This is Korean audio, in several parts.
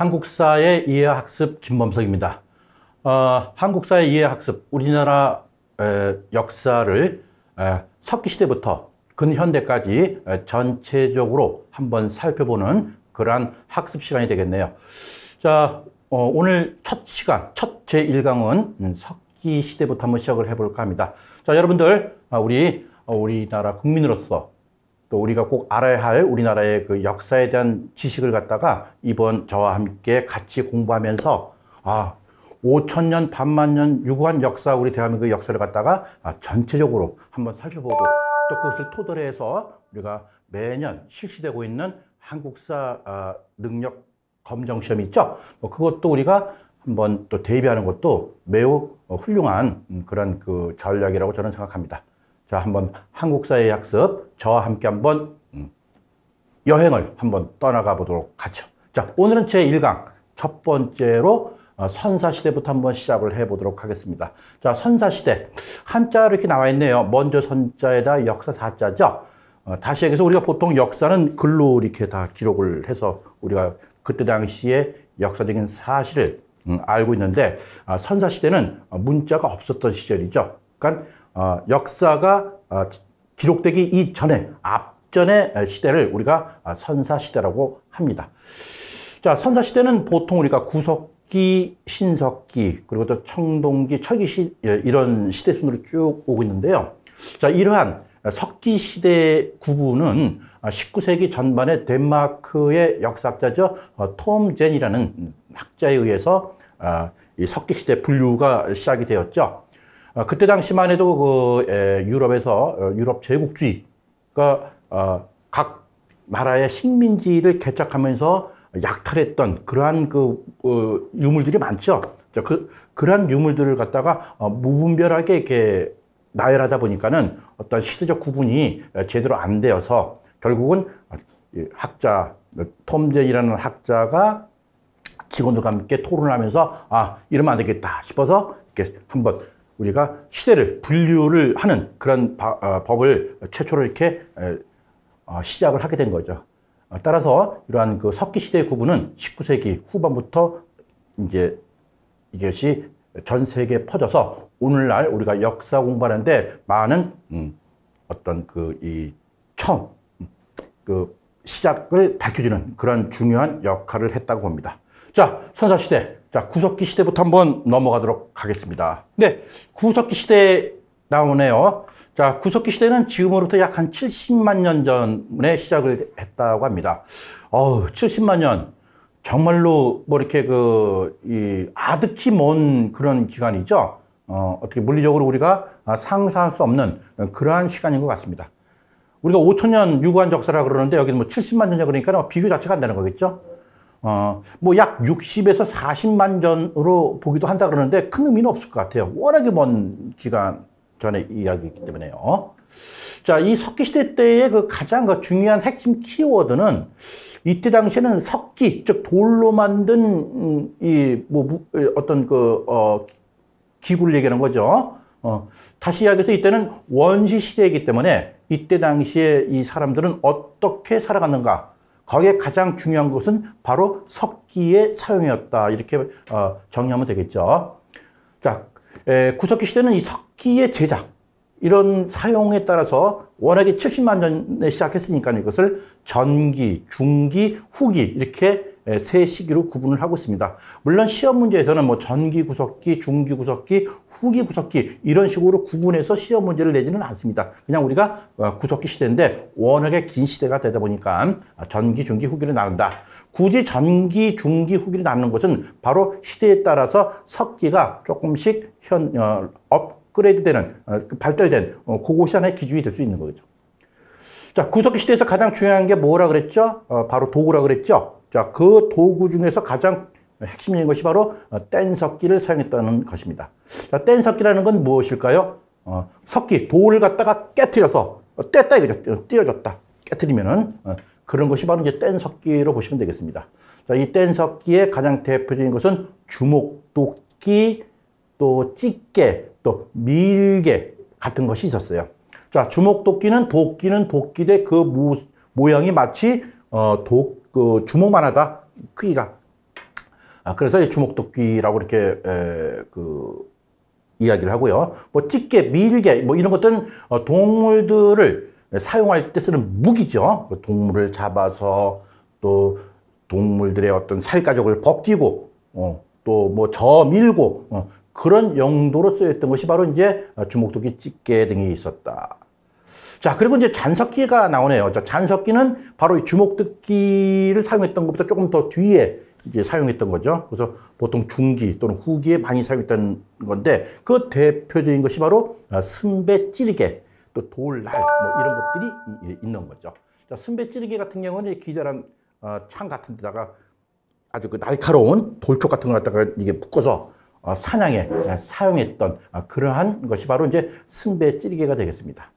한국사의 이해학습 김범석입니다. 어, 한국사의 이해학습, 우리나라 에, 역사를 에, 석기시대부터 근현대까지 에, 전체적으로 한번 살펴보는 그러한 학습 시간이 되겠네요. 자, 어, 오늘 첫 시간, 첫 제1강은 음, 석기시대부터 한번 시작을 해볼까 합니다. 자, 여러분들, 아, 우리, 어, 우리나라 국민으로서 또 우리가 꼭 알아야 할 우리나라의 그 역사에 대한 지식을 갖다가 이번 저와 함께 같이 공부하면서 아, 5천 년, 반만 년 유구한 역사, 우리 대한민국 역사를 갖다가 아, 전체적으로 한번 살펴보고 또 그것을 토대로 해서 우리가 매년 실시되고 있는 한국사 아, 능력 검정 시험이 있죠. 뭐 그것도 우리가 한번 또 대비하는 것도 매우 훌륭한 음, 그런 그 전략이라고 저는 생각합니다. 자, 한번 한국사의 학습 저와 함께 한번 음, 여행을 한번 떠나가 보도록 하죠. 자, 오늘은 제 1강 첫 번째로 어, 선사시대부터 한번 시작을 해보도록 하겠습니다. 자, 선사시대. 한자로 이렇게 나와 있네요. 먼저 선자에다 역사 사자죠. 어, 다시 얘기해서 우리가 보통 역사는 글로 이렇게 다 기록을 해서 우리가 그때 당시에 역사적인 사실을 음, 알고 있는데 아, 선사시대는 문자가 없었던 시절이죠. 그러니까 어, 역사가 어, 기록되기 이전에 앞전의 시대를 우리가 아, 선사 시대라고 합니다. 자, 선사 시대는 보통 우리가 구석기, 신석기, 그리고 또 청동기, 철기 시 예, 이런 시대 순으로 쭉 오고 있는데요. 자, 이러한 석기 시대 구분은 19세기 전반에 덴마크의 역사학자죠. 어, 톰 젠이라는 학자에 의해서 석기 시대 분류가 시작이 되었죠. 어, 그때 당시만 해도 그 에, 유럽에서 어, 유럽 제국주의가 어, 각 나라의 식민지를 개척하면서 약탈했던 그러한 그 어, 유물들이 많죠. 그 그러한 유물들을 갖다가 어, 무분별하게 이렇게 나열하다 보니까는 어떤 시대적 구분이 제대로 안 되어서 결국은 학자 톰젠이라는 학자가 직원들과 함께 토론하면서 아 이러면 안 되겠다 싶어서 이렇게 한번 우리가 시대를 분류를 하는 그런 바, 어, 법을 최초로 이렇게 어, 시작을 하게 된 거죠. 어, 따라서 이러한 그 석기 시대의 구분은 19세기 후반부터 이제 이것이 전 세계에 퍼져서 오늘날 우리가 역사 공부하는데 많은 음, 어떤 그 이 처음 그 시작을 밝혀주는 그런 중요한 역할을 했다고 봅니다. 자, 선사시대. 자, 구석기 시대부터 한번 넘어가도록 하겠습니다. 네, 구석기 시대 나오네요. 자, 구석기 시대는 지금으로부터 약 한 70만 년 전에 시작을 했다고 합니다. 어우, 70만 년. 정말로 뭐 이렇게 그, 이, 아득히 먼 그런 기간이죠. 어, 어떻게 물리적으로 우리가 상상할 수 없는 그러한 시간인 것 같습니다. 우리가 5천 년 유구한 역사라 그러는데 여기는 뭐 70만 년이야 그러니까 비교 자체가 안 되는 거겠죠. 어, 뭐 약 60에서 40만 전으로 보기도 한다 그러는데 큰 의미는 없을 것 같아요. 워낙에 먼 기간 전의 이야기이기 때문에요. 자, 이 석기시대 때의 그 가장 그 중요한 핵심 키워드는 이때 당시에는 석기, 즉 돌로 만든 음, 이뭐 어떤 그 어, 기구를 얘기하는 거죠. 어, 다시 이야기해서 이때는 원시 시대이기 때문에 이때 당시에 이 사람들은 어떻게 살아갔는가 거기에 가장 중요한 것은 바로 석기의 사용이었다. 이렇게 어, 정리하면 되겠죠. 자, 에, 구석기 시대는 이 석기의 제작, 이런 사용에 따라서 워낙에 70만 년에 시작했으니까 이것을 전기, 중기, 후기 이렇게 세 시기로 구분을 하고 있습니다. 물론 시험 문제에서는 뭐 전기 구석기, 중기 구석기, 후기 구석기 이런 식으로 구분해서 시험 문제를 내지는 않습니다. 그냥 우리가 어, 구석기 시대인데 워낙에 긴 시대가 되다 보니까 전기, 중기, 후기를 나눈다. 굳이 전기, 중기, 후기를 나누는 것은 바로 시대에 따라서 석기가 조금씩 현, 어, 업그레이드 되는, 어, 그 발달된, 어, 그것이 하나의 기준이 될 수 있는 거죠. 자, 구석기 시대에서 가장 중요한 게 뭐라 그랬죠? 어, 바로 도구라 그랬죠? 자, 그 도구 중에서 가장 핵심적인 것이 바로 어, 뗀석기를 사용했다는 것입니다. 자, 뗀 석기라는 건 무엇일까요? 어, 석기, 돌을 갖다가 깨뜨려서 어, 뗐다 이거죠. 어, 띄어줬다. 깨뜨리면은 어, 그런 것이 바로 이제 뗀 석기로 보시면 되겠습니다. 자, 이 뗀 석기의 가장 대표적인 것은 주목 도끼, 또 찌개, 또 밀개 같은 것이 있었어요. 자, 주목 도끼는 도끼는 도끼대 그 모양이 마치 어, 도, 그 주먹만 하다 크기가 아, 그래서 주목도끼라고 이렇게 에, 그 이야기를 하고요. 뭐 찌개, 밀개 뭐 이런 것들은 어, 동물들을 사용할 때 쓰는 무기죠. 그 동물을 잡아서 또 동물들의 어떤 살가죽을 벗기고 어, 또뭐 저 밀고 어, 그런 용도로 쓰였던 것이 바로 이제 주목도끼 찌개 등이 있었다. 자, 그리고 이제 잔석기가 나오네요. 자, 잔석기는 바로 이 주목도끼를 사용했던 것보다 조금 더 뒤에 이제 사용했던 거죠. 그래서 보통 중기 또는 후기에 많이 사용했던 건데 그 대표적인 것이 바로 승배 찌르개 또 돌날 뭐 이런 것들이 있는 거죠. 자, 승배 찌르개 같은 경우는 기자란 어, 창 같은 데다가 아주 그 날카로운 돌촉 같은 걸 갖다가 이게 묶어서 어, 사냥에 사용했던 어, 그러한 것이 바로 이제 승배 찌르개가 되겠습니다.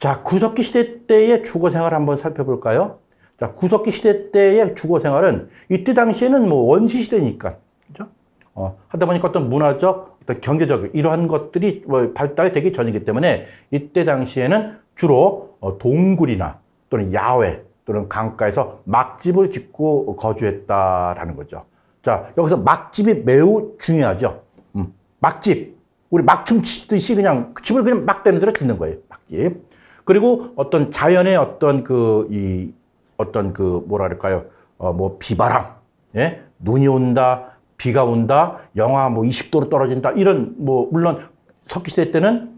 자, 구석기 시대 때의 주거 생활 한번 살펴볼까요? 자, 구석기 시대 때의 주거 생활은 이때 당시에는 뭐 원시 시대니까, 그죠? 어, 하다 보니까 어떤 문화적, 어떤 경제적 이러한 것들이 뭐 발달되기 전이기 때문에 이때 당시에는 주로 어, 동굴이나 또는 야외 또는 강가에서 막집을 짓고 거주했다라는 거죠. 자, 여기서 막집이 매우 중요하죠. 음, 막집. 우리 막춤 치듯이 그냥 집을 그냥 막 되는 대로 짓는 거예요. 막집. 그리고 어떤 자연의 어떤 그, 이, 어떤 그, 뭐랄까요. 어, 뭐, 비바람. 예? 눈이 온다. 비가 온다. 영하 뭐 20도로 떨어진다. 이런, 뭐, 물론 석기시대 때는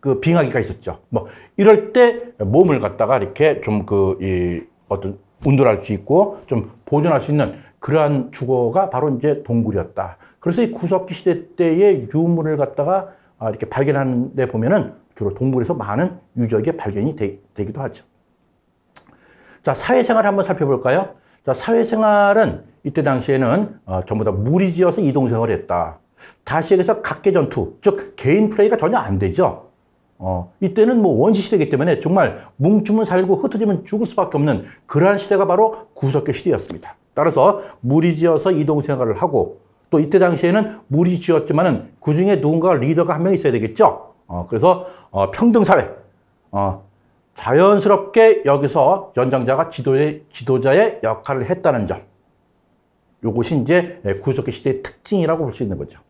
그 빙하기가 있었죠. 뭐, 이럴 때 몸을 갖다가 이렇게 좀 그, 이, 어떤 운동할 수 있고 좀 보존할 수 있는 그러한 주거가 바로 이제 동굴이었다. 그래서 이 구석기 시대 때의 유물을 갖다가 아, 이렇게 발견하는 데 보면은 주로 동굴에서 많은 유적이 발견이 되, 기도 하죠. 자, 사회생활 한번 살펴볼까요? 자, 사회생활은 이때 당시에는 어, 전부 다 무리지어서 이동생활을 했다. 다시 얘기해서 각계 전투, 즉 개인 플레이가 전혀 안 되죠. 어, 이때는 뭐 원시 시대이기 때문에 정말 뭉치면 살고 흩어지면 죽을 수밖에 없는 그러한 시대가 바로 구석계 시대였습니다. 따라서 무리지어서 이동 생활을 하고 또 이때 당시에는 무리지었지만 은 그 중에 누군가 리더가 한 명 있어야 되겠죠. 어, 그래서 어, 평등사회 어, 자연스럽게 여기서 연장자가 지도의, 지도자의 역할을 했다는 점. 요것이 이제 구석기 시대의 특징이라고 볼 수 있는 거죠.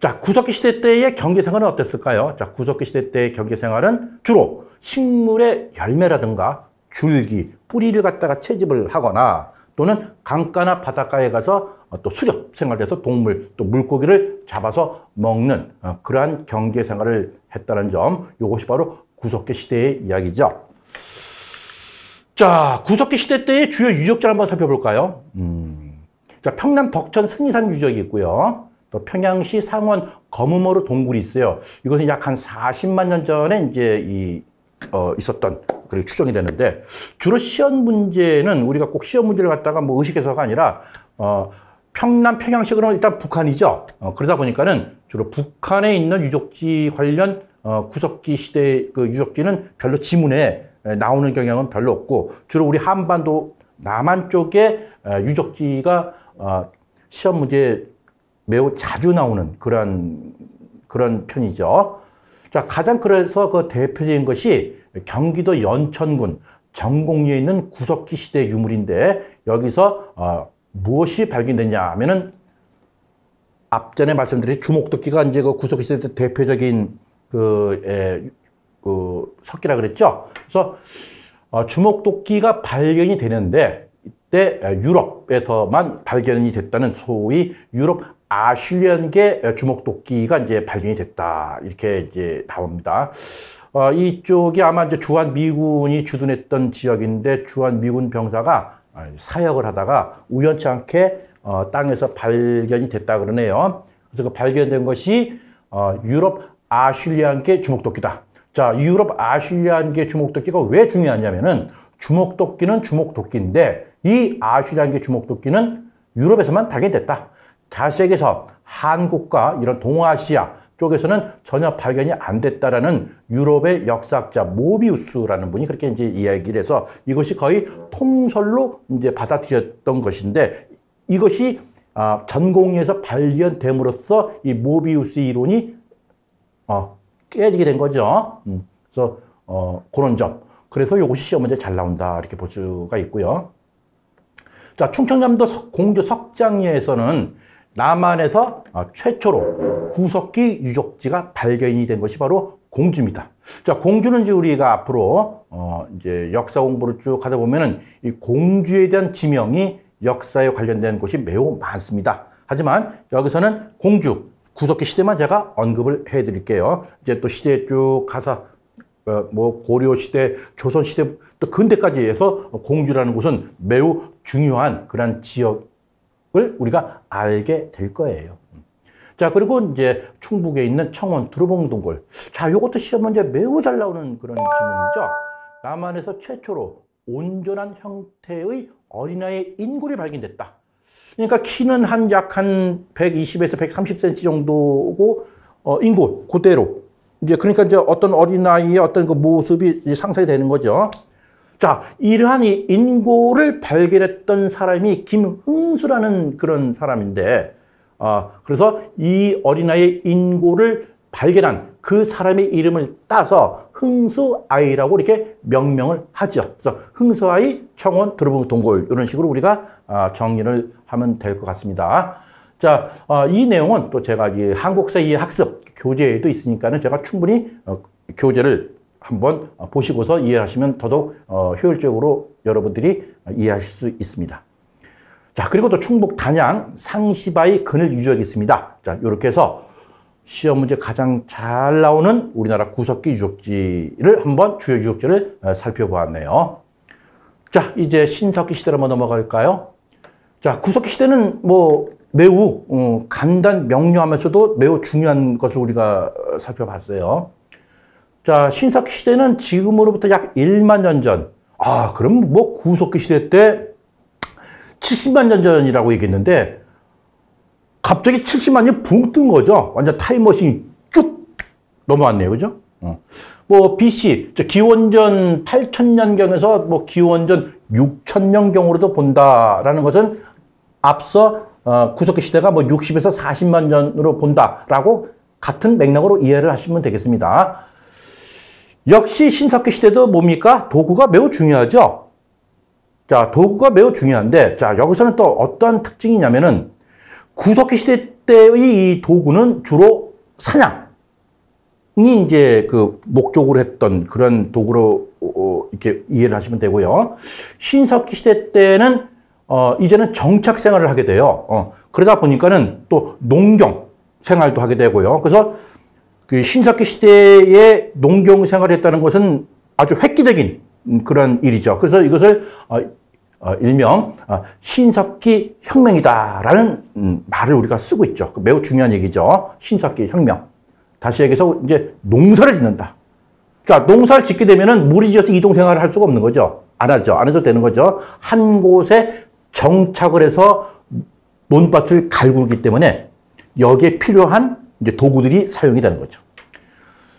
자, 구석기 시대 때의 경제 생활은 어땠을까요? 자, 구석기 시대 때의 경제 생활은 주로 식물의 열매라든가 줄기, 뿌리를 갖다가 채집을 하거나 또는 강가나 바닷가에 가서 또 수렵 생활에서 동물, 또 물고기를 잡아서 먹는 어, 그러한 경제 생활을 했다는 점, 이것이 바로 구석기 시대의 이야기죠. 자, 구석기 시대 때의 주요 유적지를 한번 살펴볼까요? 음, 자, 평남 덕천 승리산 유적이 있고요. 또 평양시 상원 거무모로 동굴이 있어요. 이것은 약 한 40만 년 전에 이제 이, 어, 있었던, 그리고 추정이 되는데, 주로 시험 문제는 우리가 꼭 시험 문제를 갖다가 뭐 의식해서가 아니라, 어, 평남 평양시는 일단 북한이죠. 어, 그러다 보니까는 주로 북한에 있는 유적지 관련 어, 구석기 시대 그 유적지는 별로 지문에 나오는 경향은 별로 없고 주로 우리 한반도 남한 쪽에 유적지가 어, 시험 문제 매우 자주 나오는 그런, 그런 편이죠. 자, 가장 그래서 그 대표적인 것이 경기도 연천군 정곡리에 있는 구석기 시대 유물인데 여기서 어, 무엇이 발견됐냐 하면은 앞전에 말씀드린 주목도끼가 이제 그 구석기 시대 대표적인 그, 에, 그 석기라 그랬죠. 그래서 어, 주목도끼가 발견이 되는데 이때 유럽에서만 발견이 됐다는 소위 유럽 아실리안계 주목도끼가 이제 발견이 됐다. 이렇게 이제 나옵니다. 어, 이쪽이 아마 이제 주한 미군이 주둔했던 지역인데 주한 미군 병사가 사역을 하다가 우연치 않게 어, 땅에서 발견이 됐다 그러네요. 그래서 그 발견된 것이 어, 유럽 아실리안계 주목도끼다. 자, 유럽 아실리안계 주목도끼가 왜 중요하냐면은 주목도끼는 주목도끼인데 이 아실리안계 주목도끼는 유럽에서만 발견됐다. 자세계에서 한국과 이런 동아시아 쪽에서는 전혀 발견이 안 됐다라는 유럽의 역사학자 모비우스라는 분이 그렇게 이제 이야기를 해서 이것이 거의 통설로 이제 받아들였던 것인데 이것이 아, 전공에서 발견됨으로써 이 모비우스 이론이 어, 깨지게 된 거죠. 음, 그래서 어, 그런 점. 그래서 이것이 시험 문제 잘 나온다 이렇게 볼 수가 있고요. 자, 충청남도 공주 석장리에서는 남한에서 아, 최초로 구석기 유적지가 발견이 된 것이 바로 공주입니다. 자, 공주는 이제 우리가 앞으로 어 이제 역사 공부를 쭉 하다 보면은 이 공주에 대한 지명이 역사에 관련된 곳이 매우 많습니다. 하지만 여기서는 공주 구석기 시대만 제가 언급을 해 드릴게요. 이제 또 시대 쭉 가서 어, 뭐 고려 시대, 조선 시대 또 근대까지 해서 공주라는 곳은 매우 중요한 그런 지역 을 우리가 알게 될 거예요. 자, 그리고 이제 충북에 있는 청원 두루봉 동굴. 자, 이것도 시험 문제 매우 잘 나오는 그런 질문이죠. 남한에서 최초로 온전한 형태의 어린아이 인굴이 발견됐다. 그러니까 키는 한약한 120에서 130cm 정도고, 어, 인굴, 그대로. 이제 그러니까 이제 어떤 어린아이의 어떤 그 모습이 상상이 되는 거죠. 자, 이러한 이 인고를 발견했던 사람이 김흥수라는 그런 사람인데, 아, 그래서 이 어린아이의 인고를 발견한 그 사람의 이름을 따서 흥수아이라고 이렇게 명명을 하죠. 그래서 흥수아이 청원 들어본 동굴 이런 식으로 우리가 아, 정리를 하면 될 것 같습니다. 자, 아, 이 내용은 또 제가 이 한국사 이 학습 교재에도 있으니까는 제가 충분히 어, 교재를 한번 보시고서 이해하시면 더더욱 어, 효율적으로 여러분들이 이해하실 수 있습니다. 자, 그리고 또 충북 단양 상시바위 그늘 유적이 있습니다. 자, 이렇게 해서 시험 문제 가장 잘 나오는 우리나라 구석기 유적지를 한번 주요 유적지를 어, 살펴보았네요. 자, 이제 신석기 시대로 한번 넘어갈까요? 자, 구석기 시대는 뭐 매우 어, 간단 명료하면서도 매우 중요한 것을 우리가 어, 살펴봤어요. 자, 신석기 시대는 지금으로부터 약 1만 년 전. 아, 그럼 뭐 구석기 시대 때 70만 년 전이라고 얘기했는데 갑자기 70만 년이 붕 뜬 거죠. 완전 타임머신이 쭉 넘어왔네요. 그죠? 어. 뭐 BC, 기원전 8천년경에서 뭐 기원전 6천년경으로도 본다라는 것은 앞서 어, 구석기 시대가 뭐 60에서 40만 년으로 본다라고 같은 맥락으로 이해를 하시면 되겠습니다. 역시 신석기 시대도 뭡니까? 도구가 매우 중요하죠. 자, 도구가 매우 중요한데, 자, 여기서는 또 어떠한 특징이냐면은, 구석기 시대 때의 이 도구는 주로 사냥이 이제 그 목적으로 했던 그런 도구로 어, 이렇게 이해를 하시면 되고요. 신석기 시대 때는 어, 이제는 정착 생활을 하게 돼요. 어, 그러다 보니까는 또 농경 생활도 하게 되고요. 그래서 그 신석기 시대에 농경 생활을 했다는 것은 아주 획기적인 그런 일이죠. 그래서 이것을 어, 어, 일명 어, 신석기 혁명이다라는 음, 말을 우리가 쓰고 있죠. 그 매우 중요한 얘기죠. 신석기 혁명. 다시 얘기해서 이제 농사를 짓는다. 자, 농사를 짓게 되면은 무리지어서 이동 생활을 할 수가 없는 거죠. 안 하죠. 안 해도 되는 거죠. 한 곳에 정착을 해서 논밭을 갈구기 때문에 여기에 필요한 이제 도구들이 사용이 되는 거죠.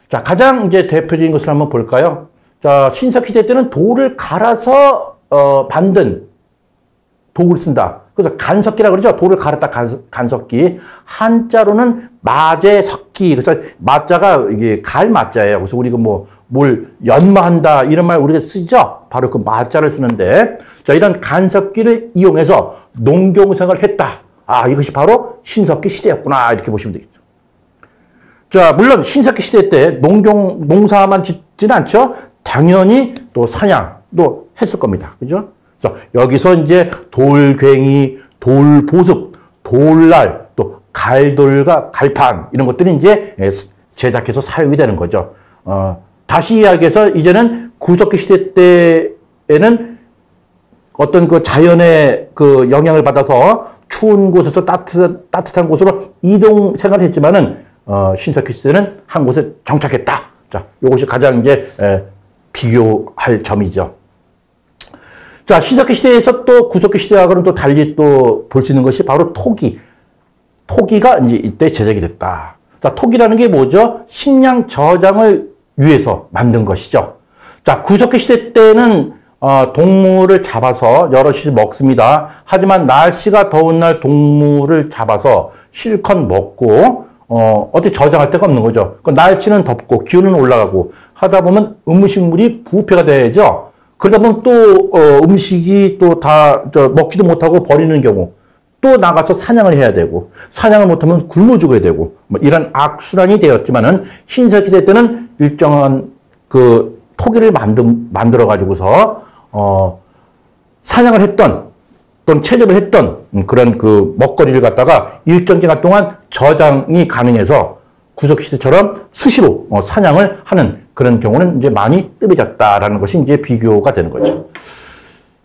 자, 가장 이제 대표적인 것을 한번 볼까요? 자, 신석시대 때는 돌을 갈아서 어, 만든 도구를 쓴다. 그래서 간석기라 그러죠. 돌을 갈았다 간, 석 기 한자로는 마제석기. 그래서 마자가 이게 갈 마자예요. 그래서 우리가 뭐 뭘 연마한다 이런 말 우리가 쓰죠. 바로 그 마자를 쓰는데 자 이런 간석기를 이용해서 농경생활을 했다. 아 이것이 바로 신석기 시대였구나 이렇게 보시면 되겠죠. 자 물론 신석기 시대 때 농경 농사만 짓지는 않죠. 당연히 또 사냥도 했을 겁니다. 그죠? 그래서 여기서 이제 돌괭이, 돌보습, 돌날, 또 갈돌과 갈판 이런 것들이 이제 제작해서 사용이 되는 거죠. 어, 다시 이야기해서 이제는 구석기 시대 때에는 어떤 그 자연의 그 영향을 받아서 추운 곳에서 따뜻한, 따뜻한 곳으로 이동 생활을 했지만은 어, 시대는 한 곳에 정착했다. 자, 이것이 가장 이제 에, 비교할 점이죠. 자, 신석기 시대에서 또 구석기 시대하고는 또 달리 또 볼 수 있는 것이 바로 토기. 토기가 이제 이때 제작이 됐다. 자, 토기라는 게 뭐죠? 식량 저장을 위해서 만든 것이죠. 자, 구석기 시대 때는 어, 동물을 잡아서 여럿이 먹습니다. 하지만 날씨가 더운 날 동물을 잡아서 실컷 먹고 어, 어디 저장할 데가 없는 거죠. 그 날씨는 덥고 기온은 올라가고 하다 보면 음식물이 부패가 되죠. 그러다 보면 또 어, 음식이 또 다 먹지도 못하고 버리는 경우 또 나가서 사냥을 해야 되고 사냥을 못하면 굶어 죽어야 되고 뭐 이런 악순환이 되었지만은 신석 시대 때는 일정한 그 토기를 만들 만들어 가지고서 어 사냥을 했던 또는 채집을 했던 그런 그 먹거리를 갖다가 일정 기간 동안 저장이 가능해서 구석 시대처럼 수시로 어, 사냥을 하는 그런 경우는 이제 많이 뜸해졌다라는 것이 이제 비교가 되는 거죠.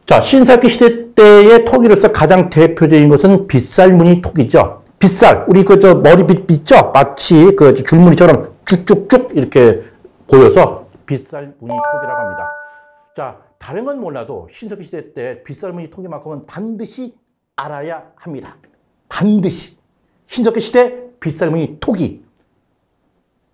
자, 신사기 시대 때의 토기로서 가장 대표적인 것은 빗살무늬 토기죠. 빗살, 우리 그 저 머리빗 있죠? 마치 그 줄무늬처럼 쭉쭉쭉 이렇게 보여서 빗살무늬 토기라고 합니다. 자, 다른 건 몰라도 신석기 시대 때 빗살무늬 토기만큼은 반드시 알아야 합니다. 반드시. 신석기 시대 빗살무늬 토기.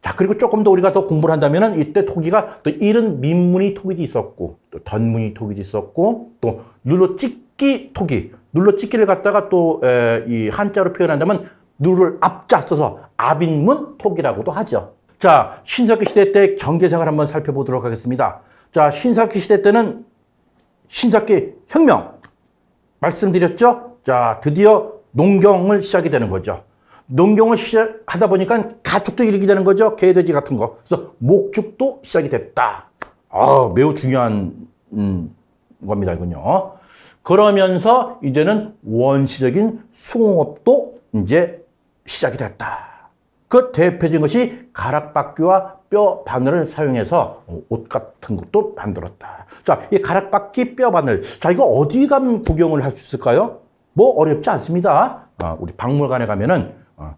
자, 그리고 조금 더 우리가 더 공부를 한다면은 이때 토기가 또 이런 민무늬 토기도 있었고, 또 던무늬 토기도 있었고, 또 눌러 찍기 토기. 눌러 찍기를 갖다가 또 이 한자로 표현한다면 누를 앞자 써서 아빈문 토기라고도 하죠. 자, 신석기 시대 때 경제생활 한번 살펴보도록 하겠습니다. 자, 신석기 시대 때는 신석기 혁명 말씀드렸죠? 자, 드디어 농경을 시작이 되는 거죠. 농경을 시작하다 보니까 가축도 일으키게 되는 거죠. 개, 돼지 같은 거. 그래서 목축도 시작이 됐다. 아, 매우 중요한 음, 겁니다, 이건요. 그러면서 이제는 원시적인 수공업도 이제 시작이 됐다. 그 대표적인 것이 가락바퀴와 뼈 바늘을 사용해서 옷 같은 것도 만들었다. 자, 이 가락바퀴 뼈 바늘. 자, 이거 어디 가면 구경을 할 수 있을까요? 뭐 어렵지 않습니다. 아, 우리 박물관에 가면은 어,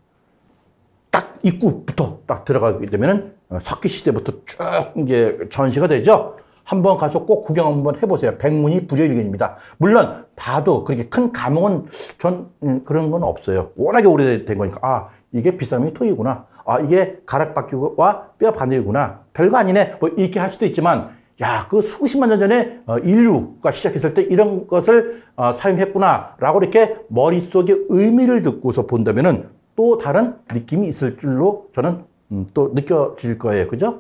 딱 입구부터 딱 들어가게 되면은 어, 석기 시대부터 쭉 이제 전시가 되죠. 한번 가서 꼭 구경 한번 해보세요. 백문이 불여일견입니다. 물론 봐도 그렇게 큰 감흥은 전 음, 그런 건 없어요. 워낙에 오래된 거니까 아 이게 비싸면 토이구나. 아 이게 가락바퀴와 뼈 바늘이구나. 별거 아니네. 뭐 이렇게 할 수도 있지만 야, 그 수십만 년 전에 어, 인류가 시작했을 때 이런 것을 어, 사용했구나라고 이렇게 머릿속에 의미를 듣고서 본다면은 또 다른 느낌이 있을 줄로 저는 음, 또 느껴질 거예요. 그죠?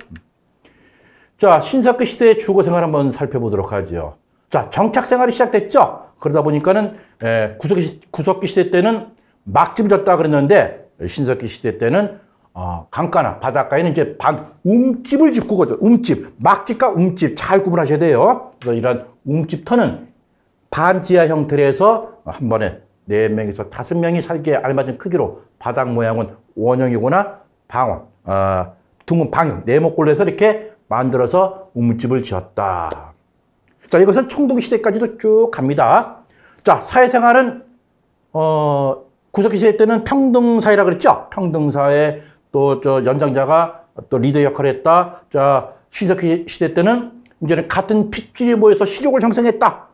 자, 신사기 시대의 주거 생활 한번 살펴보도록 하죠. 자, 정착 생활이 시작됐죠? 그러다 보니까는 에, 구석기, 구석기 시대 때는 막집을 졌다 그랬는데 신석기 시대 때는 어, 강가나 바닷가에는 이제 반, 움집을 짓고 거죠. 움집. 막집과 움집 잘 구분하셔야 돼요. 그래서 이런 움집터는 반지하 형태로해서 한 번에 네명에서 다섯 명이 살기에 알맞은 크기로 바닥 모양은 원형이거나 방원, 어, 둥근 방형, 네모꼴로 해서 이렇게 만들어서 움집을 지었다. 자, 이것은 청동 시대까지도 쭉 갑니다. 자, 사회생활은 어, 구석기 시대 때는 평등사회라 그랬죠? 평등사회 또 저 연장자가 또 리더 역할을 했다. 자, 신석기 시대 때는 이제는 같은 핏줄이 모여서 시족을 형성했다.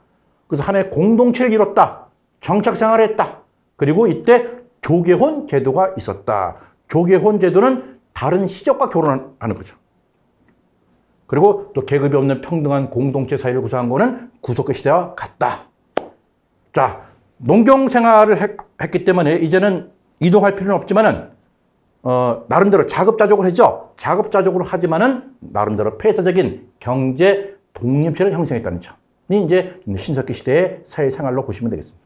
그래서 하나의 공동체를 이뤘다. 정착 생활을 했다. 그리고 이때 조계혼 제도가 있었다. 조계혼 제도는 다른 시족과 결혼하는 거죠. 그리고 또 계급이 없는 평등한 공동체 사회를 구성한 거는 구석기 시대와 같다. 자, 농경 생활을 했, 기 때문에 이제는 이동할 필요는 없지만은 어, 나름대로 자급자족을 했죠. 자급자족으로 하지만은 나름대로 폐쇄적인 경제 독립체를 형성했다는 점이 이제 신석기 시대의 사회생활로 보시면 되겠습니다.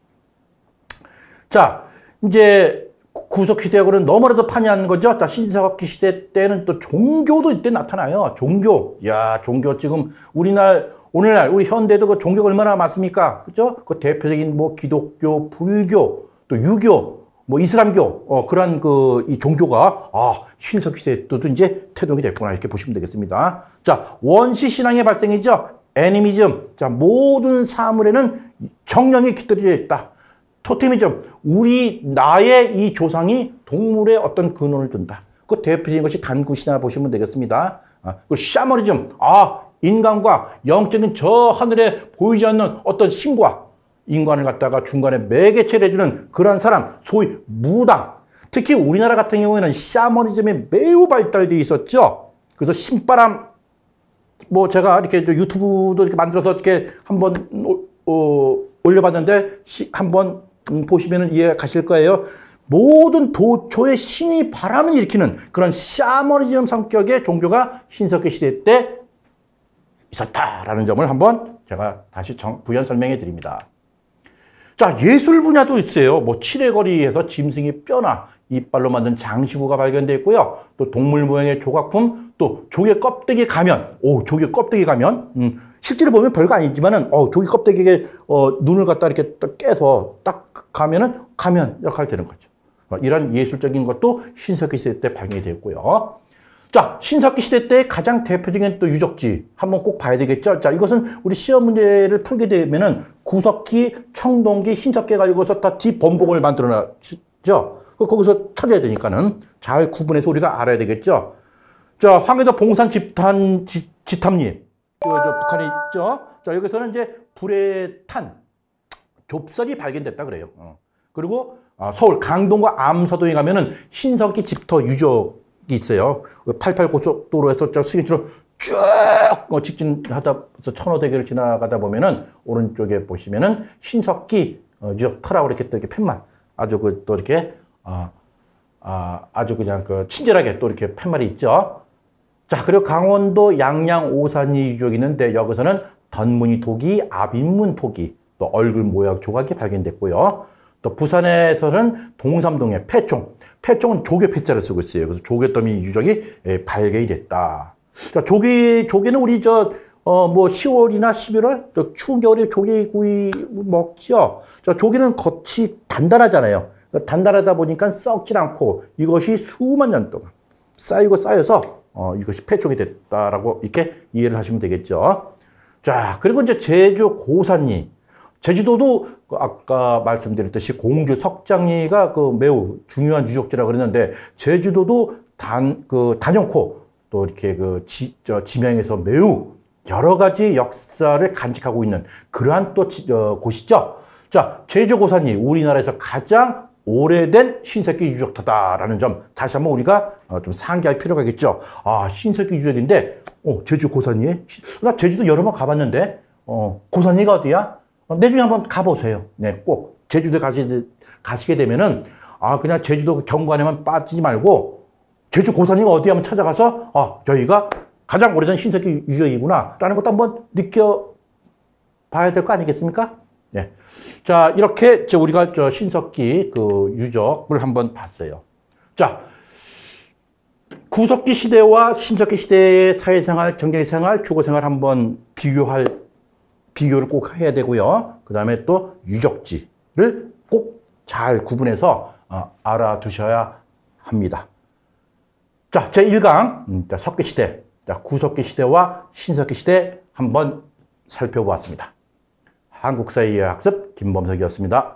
자, 이제 구석 시대하고는 너무나도 판이한 거죠. 자, 신석기 시대 때는 또 종교도 이때 나타나요. 종교. 야, 종교 지금 우리날 오늘날 우리 현대도 그 종교가 얼마나 많습니까? 그죠? 그 대표적인 뭐 기독교, 불교, 또 유교, 뭐 이슬람교 어 그런 그이 종교가 아 신석기 시대 때도 이제 태동이 됐구나 이렇게 보시면 되겠습니다. 자 원시 신앙의 발생이죠. 애니미즘. 자 모든 사물에는 정령이 깃들여 있다. 토테미즘. 우리 나의 이 조상이 동물의 어떤 근원을 둔다. 그 대표적인 것이 단구시나 보시면 되겠습니다. 아, 그 샤머니즘. 아 인간과 영적인 저 하늘에 보이지 않는 어떤 신과 인간을 갖다가 중간에 매개체를 해주는 그런 사람, 소위 무당. 특히 우리나라 같은 경우에는 샤머니즘이 매우 발달되어 있었죠. 그래서 신바람, 뭐 제가 이렇게 유튜브도 이렇게 만들어서 이렇게 한번 어, 올려봤는데 한번 음, 보시면 이해 가실 거예요. 모든 도초의 신이 바람을 일으키는 그런 샤머니즘 성격의 종교가 신석기 시대 때 있었다라는 점을 한번 제가 다시 정, 부연 설명해 드립니다. 자, 예술 분야도 있어요. 뭐 칠해거리에서 짐승의 뼈나 이빨로 만든 장시구가 발견되어 있고요. 또 동물 모양의 조각품, 또 조개 껍데기 가면, 오, 조개 껍데기 가면, 음, 실제로 보면 별거 아니지만은, 어, 조개 껍데기에, 어, 눈을 갖다 이렇게 딱 깨서 딱 가면은 가면 역할 되는 거죠. 어, 이런 예술적인 것도 신석기 시대 때 발견이 되었고요. 자, 신석기 시대 때 가장 대표적인 또 유적지 한번 꼭 봐야 되겠죠. 자, 이것은 우리 시험 문제를 풀게 되면은 구석기, 청동기, 신석기 가지고서 다 뒷범복을 만들어 놨죠. 그 거기서 찾아야 되니까는 잘 구분해서 우리가 알아야 되겠죠. 자, 황해도 봉산 집탄, 지, 지탑립. 이거 저 북한에 있죠. 자, 여기서는 이제 불에 탄 좁설이 발견됐다 그래요. 어. 그리고 아, 서울 강동과 암서동에 가면은 신석기 집터 유적이 있어요. 88그저 수경치로 쭉 어, 직진하다 천호대교를 지나가다 보면은 오른쪽에 보시면은 신석기 어, 유적 터라고 이렇게 또 이렇게 팻말 아주 그 또 이렇게 아, 아, 아주 그냥 그 친절하게 또 이렇게 팻말이 있죠. 자, 그리고 강원도 양양 오산이 유적이 있는데 여기서는 던무늬 토기, 아빈문 토기, 또 얼굴 모양 조각이 발견됐고요. 또 부산에서는 동삼동의 폐총, 폐총은 조개 폐자를 쓰고 있어요. 그래서 조개더미 유적이 예, 발견이 됐다. 자, 조개, 조개는 우리 저, 어, 뭐 10월이나 11월, 또 추운 겨울에 조개구이 먹죠. 자, 조개는 겉이 단단하잖아요. 단단하다 보니까 썩질 않고 이것이 수만 년 동안 쌓이고 쌓여서 어, 이것이 폐촉이 됐다라고 이렇게 이해를 하시면 되겠죠. 자, 그리고 이제 제주 고산리. 제주도도 그 아까 말씀드렸듯이 공주 석장리가 그 매우 중요한 유적지라고 그랬는데 제주도도 단, 그 단연코 또 이렇게 그 지, 저 지명에서 매우 여러 가지 역사를 간직하고 있는 그러한 또 지, 어, 곳이죠. 자, 제주 고산리 우리나라에서 가장 오래된 신석기 유적터다라는 점 다시 한번 우리가 어, 좀 상기할 필요가 있겠죠. 아, 신석기 유적인데 어, 제주 고산이에? 나 제주도 여러 번 가봤는데 어, 고산이가 어디야? 어, 내중에 한번 가보세요. 네, 꼭 제주도 가시, 가시게 되면은 아, 그냥 제주도 그 경관에만 빠지지 말고 제주 고산이가 어디 한번 찾아가서 아, 여기가 가장 오래된 신석기 유적이구나 라는 것도 한번 느껴봐야 될 거 아니겠습니까? 네. 자, 이렇게 우리가 저 신석기 그 유적을 한번 봤어요. 자, 구석기 시대와 신석기 시대의 사회생활, 경제생활, 주거생활 한번 비교할, 비교를 꼭 해야 되고요. 그 다음에 또 유적지를 꼭 잘 구분해서 어, 알아두셔야 합니다. 자, 제1강, 음, 석기 시대, 구석기 시대와 신석기 시대 한번 살펴보았습니다. 한국사회학습 김범석이었습니다.